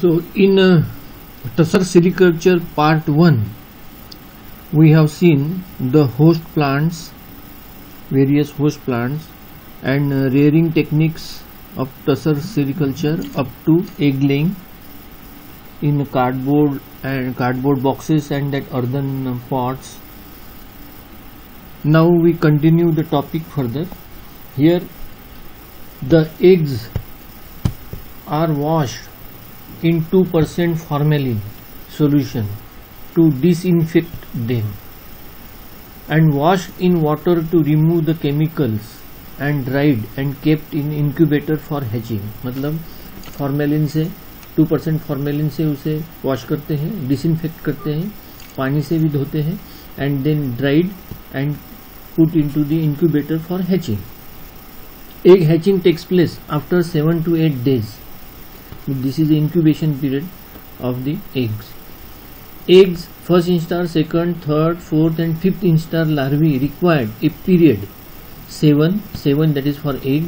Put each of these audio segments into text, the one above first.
So in uh, Tussar Sericulture part 1 we have seen the host plants, various host plants and uh, rearing techniques of Tussar Sericulture up to egg laying in cardboard and cardboard boxes and that earthen pots. Now we continue the topic further. Here the eggs are washed in 2% formalin solution to disinfect them and washed in water to remove the chemicals and dried and kept in incubator for hatching मतलब formalin से 2 percent formalin से उसे wash करते हैं disinfect करते हैं पानी से भी धोते हैं and then dried and put into the incubator for hatching egg hatching takes place after 7 to 8 days this is the incubation period of the eggs. Eggs first instar second third fourth and fifth instar larvae required a period. 7 7 that is for egg.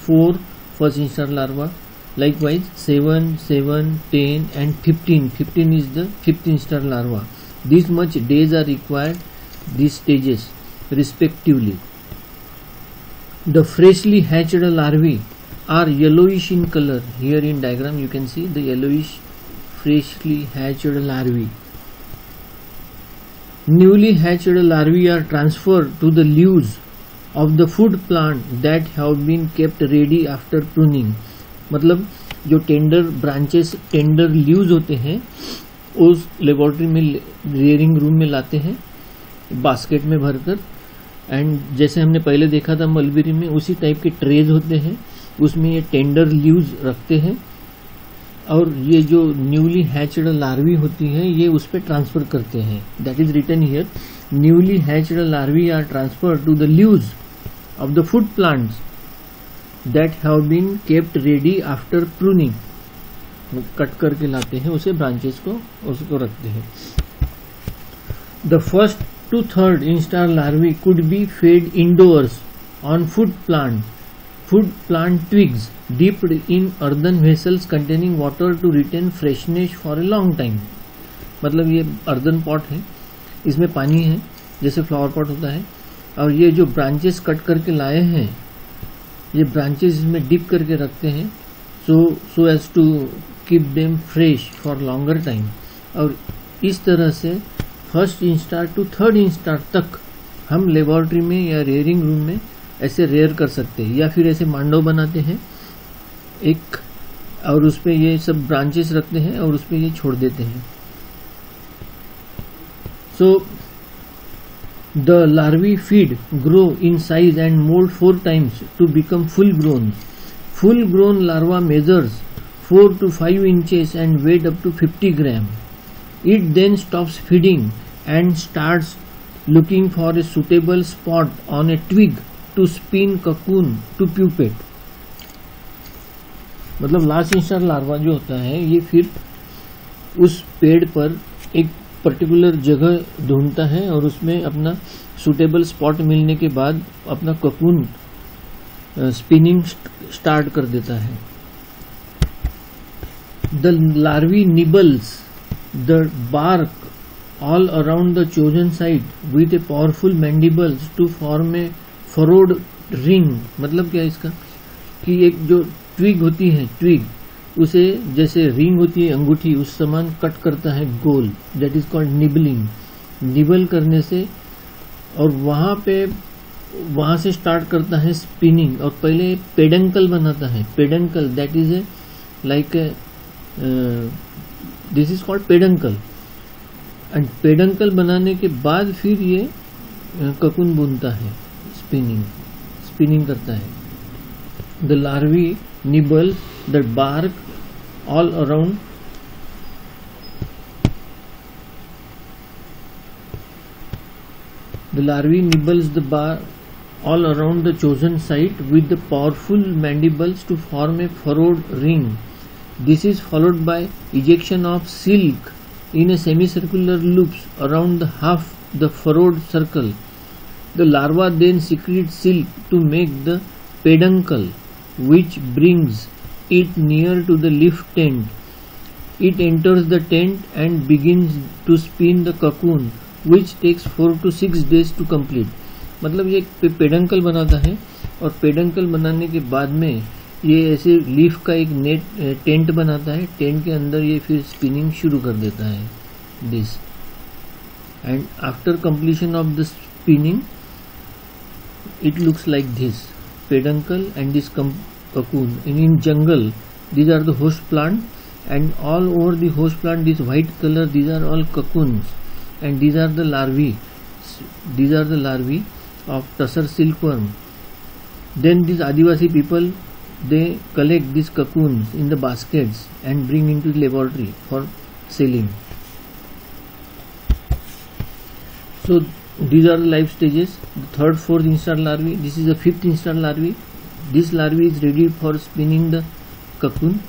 4 first instar larva. Likewise 7 7 10 and 15 15 is the fifth instar larva. This much days are required these stages respectively. The freshly hatched larvae are yellowish in color here in diagram you can see the yellowish freshly hatched larvae newly hatched larvae are transferred to the leaves of the food plant that have been kept ready after pruning मतलब जो tender branches tender leaves होते हैं उस laboratory में rearing room में लाते हैं basket में भरकर एंड जैसे हमने पहले देखा था मलबेरी में उसी टाइप के ट्रेज होते हैं उसमें ये टेंडर लीव्स रखते हैं और ये जो न्यूली हैचड लार्वी होती है, ये उस पर ट्रांसफ़र करते हैं। That is return here newly hatched larvae are transfer to the leaves of the food plants that have been kept ready after pruning cut करके लाते हैं, उसे ब्रांचेस को, उसको रखते हैं। The first to third instar larvae could be fed indoors on food plant food plant twigs dipped in earthen vessels containing water to retain freshness for a long time. मतलब ये अर्दन पॉट है। इसमें पानी है, जैसे flower pot होता है। और ये जो ब्रांचेस कट करके लाए हैं, ये ब्रांचेस इसमें डिप करके रखते हैं so so as to keep them fresh for longer time और इस तरह से first instar to third instar तक हम लेबोरेटरी में या रेयरिंग रूम में ऐसे रेयर कर सकते हैं, या फिर ऐसे मांडव बनाते हैं, एक, और उस पर ये सब ब्रांचेस रखते हैं, और उस पर ये छोड़ देते हैं। So the larvae feed grow in size and moult four times to become full grown full grown larva measures four to five inches and weigh up to fifty gram It then stops feeding and starts looking for a suitable spot on a twig. To spin cocoon to pupate. मतलब last instar larva जो होता है, ये फिर उस पेड़ पर एक पर्टिकुलर जगह ढूंढता है और उसमें अपना सुटेबल स्पॉट मिलने के बाद अपना ककून स्पिनिंग स्टार्ट कर देता है the larvae nibbles the bark all around the chosen site with a powerful mandibles to form a furrowed ring मतलब क्या इसका? कि एक जो ट्विग होती है, ट्विग, उसे जैसे रिंग होती है, अंगूठी, उस समान कट करता है गोल that is called nibbling nibble करने से, और वहाँ पे, वहाँ से स्टार्ट करता है स्पिनिंग और पहले पेडंकल बनाता है peduncle that is a like this is called peduncle and peduncle बनाने के बाद फिर ये ककुन बुनता है। स्पिनिंग स्पिनिंग करता है the larvae nibble the bark all around The larvae nibbles the bar all around the chosen site with the powerful mandibles to form a furrowed ring. This is followed by ejection of silk in a semicircular loops around the half the furrowed circle. The larva then secretes silk to make the peduncle which brings it near to the leaf tent it enters the tent and begins to spin the cocoon which takes 4 to 6 days to complete मतलब ये peduncle बनाता है और peduncle बनाने के बाद में ये ऐसे लीफ का एक नेट टेंट बनाता है टेंट के अंदर ये फिर स्पिनिंग शुरू कर देता है this and after completion of the spinning it looks like this. Peduncle and this cocoon. And in jungle these are the host plant. And all over the host plant this white color these are all cocoons. And these are the larvae. These are the larvae of tussar silkworm. Then these adivasi people they collect these cocoons in the baskets and bring into the laboratory for selling. So these are the life stages. The third fourth instar larvae. This is the fifth instar larvae. This larvae is ready for spinning the cocoon.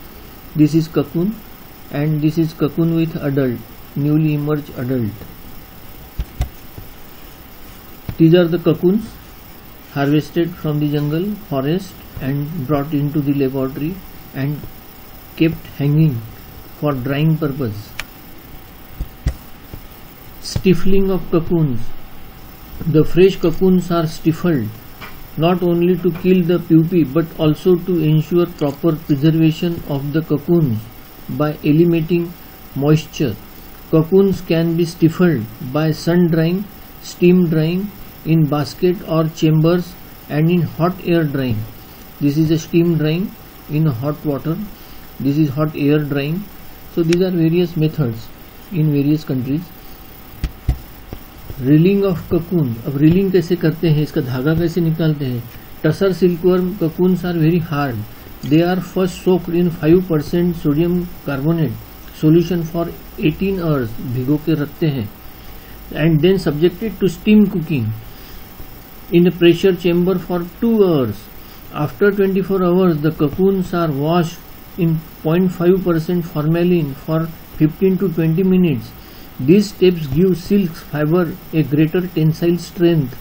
This is cocoon. And this is cocoon with adult newly emerged adult. These are the cocoons harvested from the jungle forest and brought into the laboratory and kept hanging for drying purpose. Stiffling of cocoons the fresh cocoons are stifled not only to kill the pupae but also to ensure proper preservation of the cocoons by eliminating moisture. Cocoons can be stifled by sun drying, steam drying, in basket or chambers and in hot air drying. This is a steam drying in hot water. This is hot air drying. So these are various methods in various countries. Reeling of cocoon. अब reeling कैसे करते हैं? इसका धागा कैसे निकालते हैं? Tasar, silkworm cocoons are very hard. They are first soaked in 5 percent sodium carbonate solution for 18 hours भिगो के रखते हैं। And then subjected to steam cooking in pressure chamber for two hours after 24 hours the cocoons are wash in 0.5 percent formalin for 15 to 20 minutes These steps give silk fiber a greater tensile strength.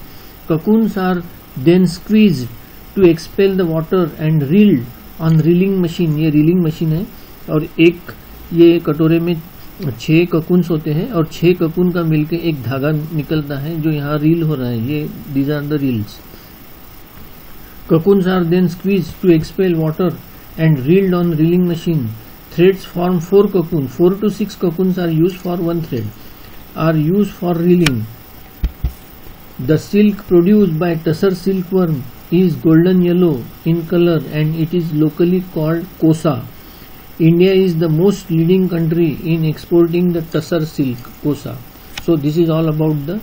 Cocoons are then squeezed to expel the water and reeled on reeling machine. ये reeling machine है और एक ये कटोरे में छह ककुन्स होते हैं और छह ककुन का मिलके एक धागा निकलता है जो यहाँ रील हो रहा है ये these are the reels cocoons are then squeezed to expel water and reeled on reeling machine Threads form 4 cocoons. 4 to 6 cocoons are used for one thread. Are used for reeling. The silk produced by tussar silkworm is golden yellow in color and it is locally called kosa. India is the most leading country in exporting the tussar silk kosa. So this is all about the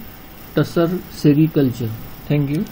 tussar sericulture. Thank you.